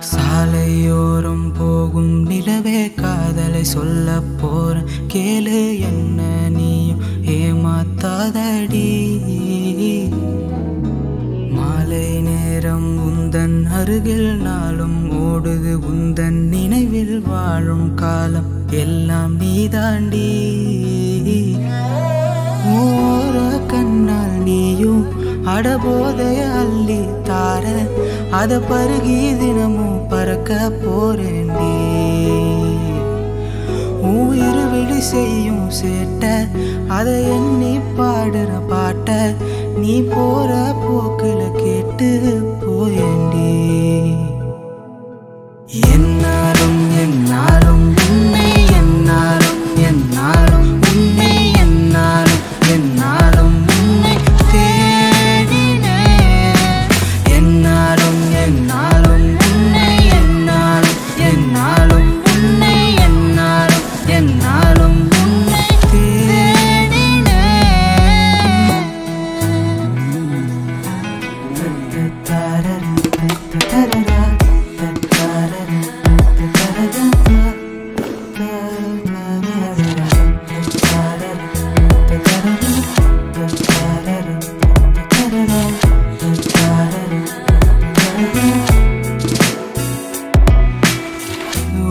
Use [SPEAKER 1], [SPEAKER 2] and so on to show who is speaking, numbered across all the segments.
[SPEAKER 1] சாலையோரம் போகும் நிலவே காதலை சொல்ல போற கேளு என்ன நீயும் ஏமாத்தாதடி. மாலை நேரம் உந்தன் அருகில் நாளும் ஓடுது உந்தன் நினைவில் வாழும் காலம் எல்லாம் நீதாண்டி. தாண்டி அடபோதைய அள்ளி தார அத பருகி தினமும் பறக்க போறேன்டி. உயிர் வெளி செய்யும் சேட்ட அதை எண்ணி பாடுற பாட்ட நீ போற போக்கில கேட்டு போயண்டி என்னாலும் என்னாலும்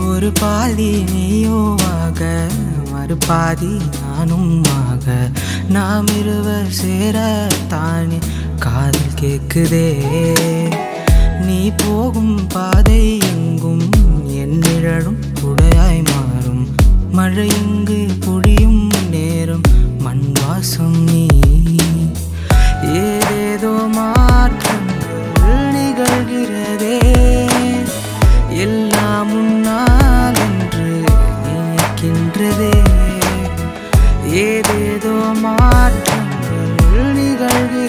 [SPEAKER 1] ஒரு பாதி நீயோவாக மறு பாதி நானும் ஆக நாம் இருவர் சேர தானே காதல் கேக்குதே நீ போகும் பாதை எங்கும் என் நிழலும் குடையாய் மாறும். மழை இங்கு பொழியும் நேரம் மண் வாசம் நீ. ஏதேதோ மாற்றங்கள் நிகழ்கிறதே. எல்லாம் உன்னால் என்று நினைக்கின்றதே. ஏதேதோ மாற்றங்கள் நிகழ்கிறது.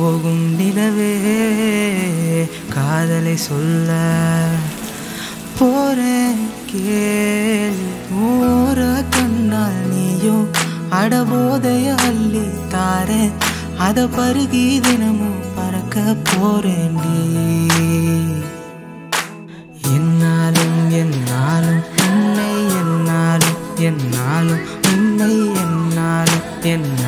[SPEAKER 1] போகும் நிலவே காதலை சொல்ல போறேன் கேள். ஓர கண்ணால் நீயோ அடபோதைய அள்ளி தார. அத பருகி தினமும் பறக்க போறேன்டி என்னாலும் என்னாலும் உன்னை என்னாலும் என்னாலும் உன்னை என்னாலும் என்னாலும்.